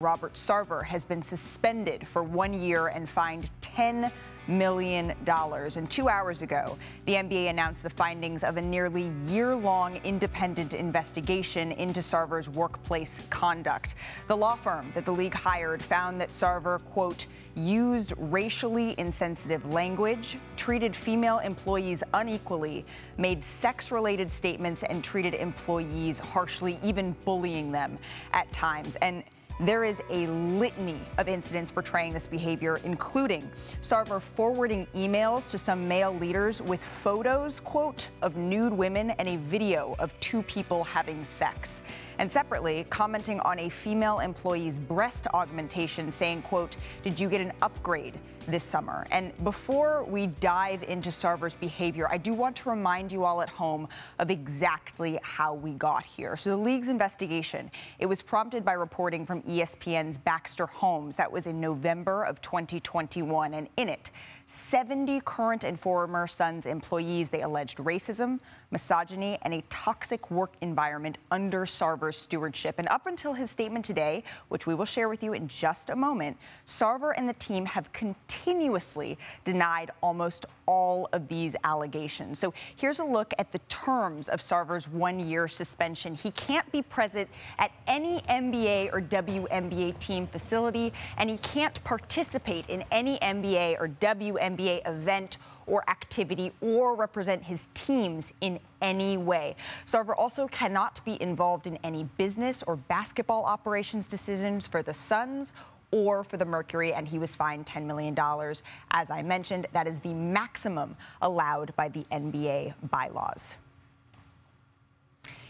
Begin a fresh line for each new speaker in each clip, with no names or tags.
Robert Sarver has been suspended for one year and fined 10 million dollars. And two hours ago, the NBA announced the findings of a nearly year-long independent investigation into Sarver's workplace conduct. The law firm that the league hired found that Sarver, quote, used racially insensitive language, treated female employees unequally, made sex related statements, and treated employees harshly, even bullying them at times. And there is a litany of incidents portraying this behavior, including Sarver forwarding emails to some male leaders with photos, quote, of nude women and a video of two people having sex. And separately, commenting on a female employee's breast augmentation, saying, quote, did you get an upgrade this summer? And before we dive into Sarver's behavior, I do want to remind you all at home of exactly how we got here. So the league's investigation, it was prompted by reporting from ESPN's Baxter Holmes. That was in November of 2021. And in it, 70 current and former Suns employees, they alleged racism, misogyny, and a toxic work environment under Sarver's stewardship. And up until his statement today, which we will share with you in just a moment, Sarver and the team have continuously denied almost all of these allegations. So here's a look at the terms of Sarver's one-year suspension. He can't be present at any NBA or WNBA team facility, and he can't participate in any NBA or WNBA event or activity or represent his teams in any way. Sarver also cannot be involved in any business or basketball operations decisions for the Suns or for the Mercury, and he was fined $10 million. As I mentioned, that is the maximum allowed by the NBA bylaws.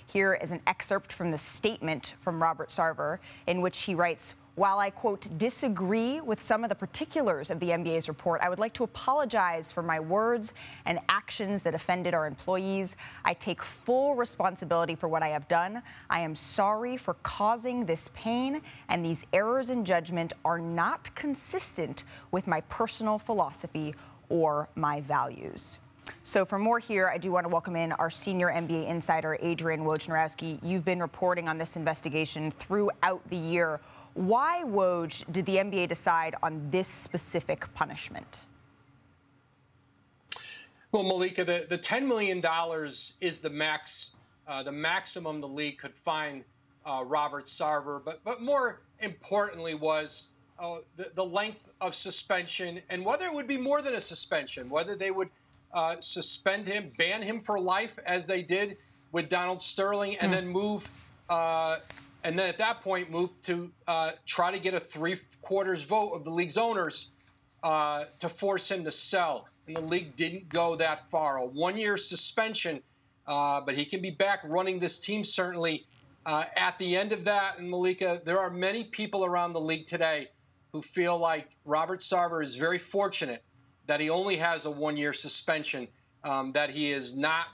Here is an excerpt from the statement from Robert Sarver in which he writes, while I, quote, disagree with some of the particulars of the NBA's report, I would like to apologize for my words and actions that offended our employees. I take full responsibility for what I have done. I am sorry for causing this pain, and these errors in judgment are not consistent with my personal philosophy or my values. So for more here, I do want to welcome in our senior NBA insider, Adrian Wojnarowski. You've been reporting on this investigation throughout the year. Why, Woj, did the NBA decide on this specific punishment?
Well, Malika, the, the $10 million is the max, uh, the maximum the league could fine uh, Robert Sarver. But, but more importantly was uh, the, the length of suspension and whether it would be more than a suspension, whether they would uh, suspend him, ban him for life, as they did with Donald Sterling, and mm. then move uh, and then at that point moved to uh, try to get a three quarters vote of the league's owners uh, to force him to sell. And the league didn't go that far. A one year suspension, uh, but he can be back running this team certainly. Uh, at the end of that, and Malika, there are many people around the league today who feel like Robert Sarver is very fortunate that he only has a one year suspension, um, that he has not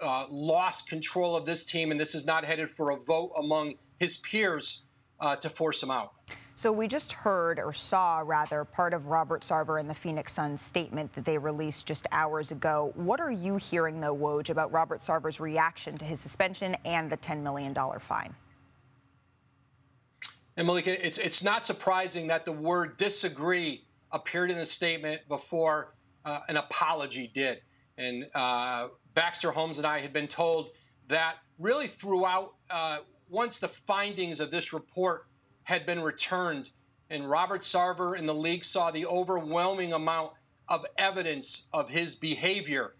uh, lost control of this team, and this is not headed for a vote among his peers uh, to force him out.
So we just heard, or saw rather, part of Robert Sarver and the Phoenix Suns statement that they released just hours ago. What are you hearing, though, Woj, about Robert Sarver's reaction to his suspension and the $10 million fine?
And Malika, it's, it's not surprising that the word disagree appeared in the statement before uh, an apology did. And uh, Baxter Holmes and I had been told that really throughout uh, once the findings of this report had been returned and Robert Sarver and the league saw the overwhelming amount of evidence of his behavior,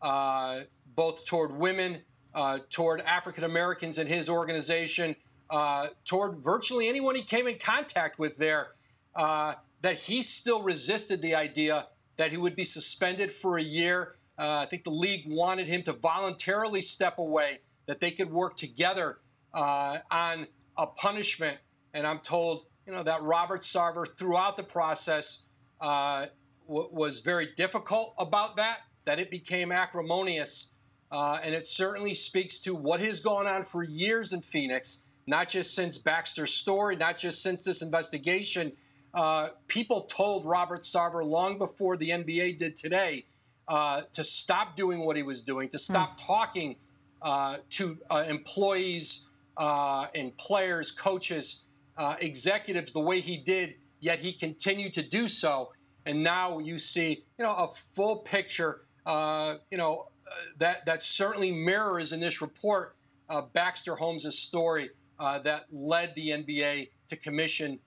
uh, both toward women, uh, toward African Americans in his organization, uh, toward virtually anyone he came in contact with there, uh, that he still resisted the idea that he would be suspended for a year. Uh, I think the league wanted him to voluntarily step away, that they could work together uh, on a punishment. And I'm told, you know, that Robert Sarver throughout the process uh, w- was very difficult about that, that it became acrimonious. Uh, and it certainly speaks to what has gone on for years in Phoenix, not just since Baxter's story, not just since this investigation. Uh, people told Robert Sarver long before the NBA did today uh, to stop doing what he was doing, to stop mm. talking uh, to uh, employees uh, and players, coaches uh, executives the way he did, yet he continued to do so. And now you see, you know, a full picture, uh, you know, uh, that, that certainly mirrors in this report uh, Baxter Holmes' story uh, that led the NBA to commission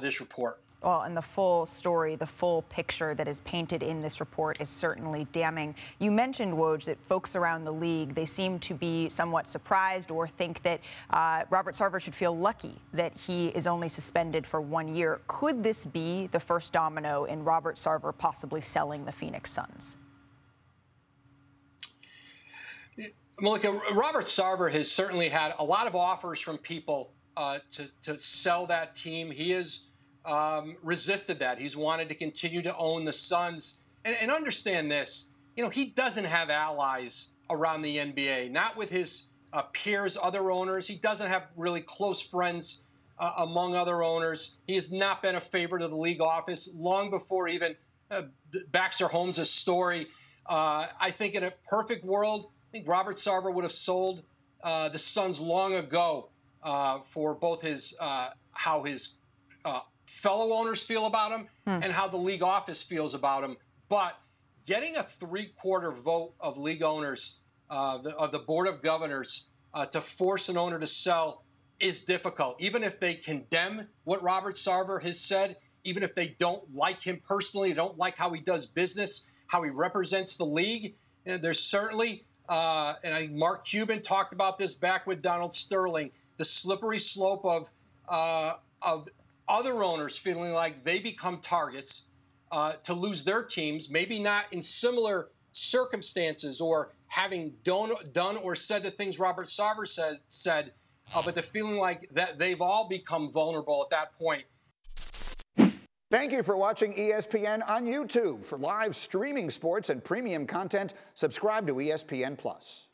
this report.
Well, and the full story, the full picture that is painted in this report is certainly damning. You mentioned, Woj, that folks around the league, they seem to be somewhat surprised or think that uh, Robert Sarver should feel lucky that he is only suspended for one year. Could this be the first domino in Robert Sarver possibly selling the Phoenix Suns?
Malika, Robert Sarver has certainly had a lot of offers from people uh, to, to sell that team. He has um, resisted that. He's wanted to continue to own the Suns. And, and, understand this, you know, he doesn't have allies around the NBA, not with his uh, peers, other owners. He doesn't have really close friends uh, among other owners. He has not been a favorite of the league office long before even uh, Baxter Holmes' story. Uh, I think in a perfect world, I think Robert Sarver would have sold uh, the Suns long ago uh, for both his how his fellow owners feel about him hmm. and how the league office feels about him. But getting a three-quarter vote of league owners, uh, the, of the board of governors, uh, to force an owner to sell is difficult. Even if they condemn what Robert Sarver has said, even if they don't like him personally, don't like how he does business, how he represents the league, you know, there's certainly uh, and I think Mark Cuban talked about this back with Donald Sterling, the slippery slope of uh, of other owners feeling like they become targets uh, to lose their teams, maybe not in similar circumstances or having done, done or said the things Robert Sarver said, said uh, but the feeling like that they've all become vulnerable at that point.
Thank you for watching ESPN on YouTube. For live streaming sports and premium content, subscribe to ESPN Plus.